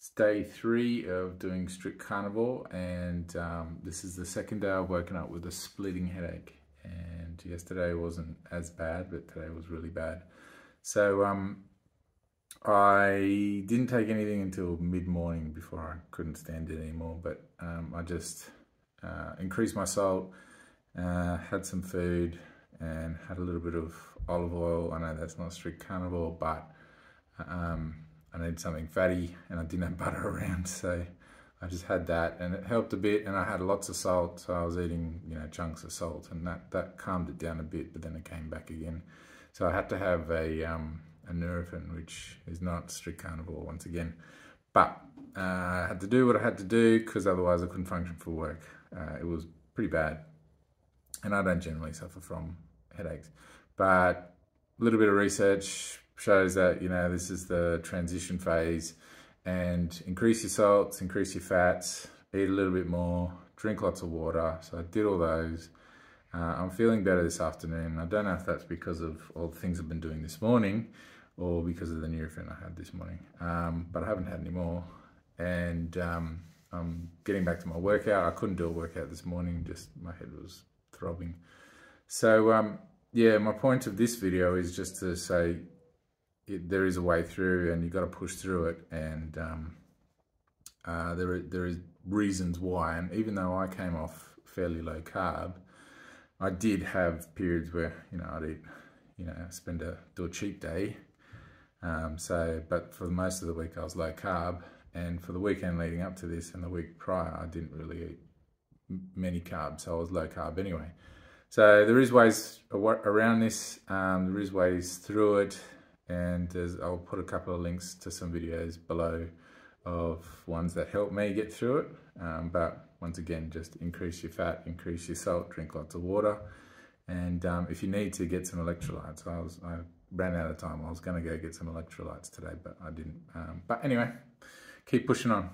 It's day three of doing strict carnivore and um, this is the second day I've woken up with a splitting headache and yesterday wasn't as bad but today was really bad. So um, I didn't take anything until mid-morning before I couldn't stand it anymore but um, I just uh, increased my salt, uh, had some food and had a little bit of olive oil. I know that's not strict carnivore but um, I needed something fatty and I didn't have butter around. So I just had that and it helped a bit and I had lots of salt. So I was eating, you know, chunks of salt and that, that calmed it down a bit, but then it came back again. So I had to have a, um, a Nurofen, which is not strict carnivore once again. But uh, I had to do what I had to do because otherwise I couldn't function for work. Uh, it was pretty bad. And I don't generally suffer from headaches. But a little bit of research, shows that, you know, this is the transition phase and increase your salts, increase your fats, eat a little bit more, drink lots of water. So I did all those. Uh, I'm feeling better this afternoon. I don't know if that's because of all the things I've been doing this morning or because of the Nurofen I had this morning, um, but I haven't had any more. And um, I'm getting back to my workout. I couldn't do a workout this morning, just my head was throbbing. So um, yeah, my point of this video is just to say, it, there is a way through and you've got to push through it. And um, uh, there, are, there is reasons why. And even though I came off fairly low carb I did have periods where you know I'd eat you know spend a do a cheat day. Um, so but for most of the week I was low carb. And for the weekend leading up to this and the week prior I didn't really eat many carbs. So I was low carb anyway. So there is ways around this. Um, there is ways through it and I'll put a couple of links to some videos below of ones that help me get through it. Um, but once again, just increase your fat, increase your salt, drink lots of water. And um, if you need to get some electrolytes, I, was, I ran out of time. I was going to go get some electrolytes today, but I didn't. Um, but anyway, keep pushing on.